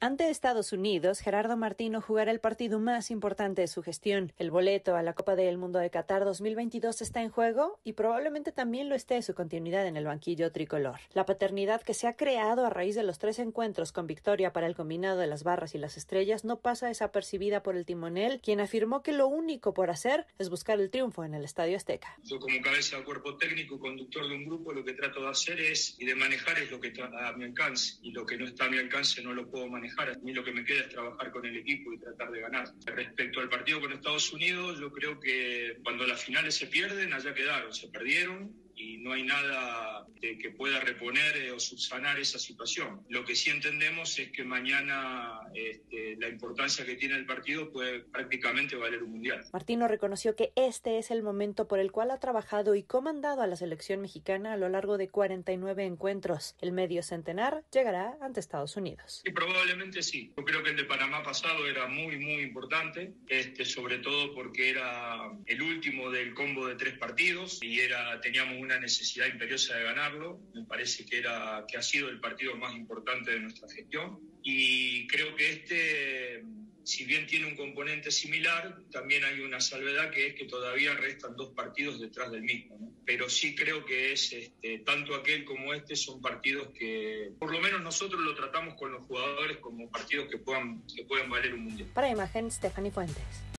Ante Estados Unidos, Gerardo Martino jugará el partido más importante de su gestión. El boleto a la Copa del Mundo de Qatar 2022 está en juego y probablemente también lo esté su continuidad en el banquillo tricolor. La paternidad que se ha creado a raíz de los tres encuentros con victoria para el combinado de las barras y las estrellas no pasa desapercibida por el timonel, quien afirmó que lo único por hacer es buscar el triunfo en el Estadio Azteca. Yo como cabeza de cuerpo técnico, conductor de un grupo, lo que trato de hacer es y de manejar es lo que está a mi alcance y lo que no está a mi alcance no lo puedo manejar a mí lo que me queda es trabajar con el equipo y tratar de ganar. Respecto al partido con Estados Unidos, yo creo que cuando las finales se pierden, allá quedaron, se perdieron y no hay nada que pueda reponer eh, o subsanar esa situación. Lo que sí entendemos es que mañana este, la importancia que tiene el partido puede prácticamente valer un mundial. Martino reconoció que este es el momento por el cual ha trabajado y comandado a la selección mexicana a lo largo de 49 encuentros. El medio centenar llegará ante Estados Unidos. Y probablemente sí. Yo creo que el de Panamá pasado era muy, muy importante, este, sobre todo porque era el último del combo de tres partidos y era, teníamos un una necesidad imperiosa de ganarlo. Me parece que, era, que ha sido el partido más importante de nuestra gestión. Y creo que este, si bien tiene un componente similar, también hay una salvedad que es que todavía restan dos partidos detrás del mismo. Pero sí creo que es este, tanto aquel como este son partidos que, por lo menos nosotros lo tratamos con los jugadores como partidos que puedan, que puedan valer un mundial. Para imagen, Stephanie Fuentes.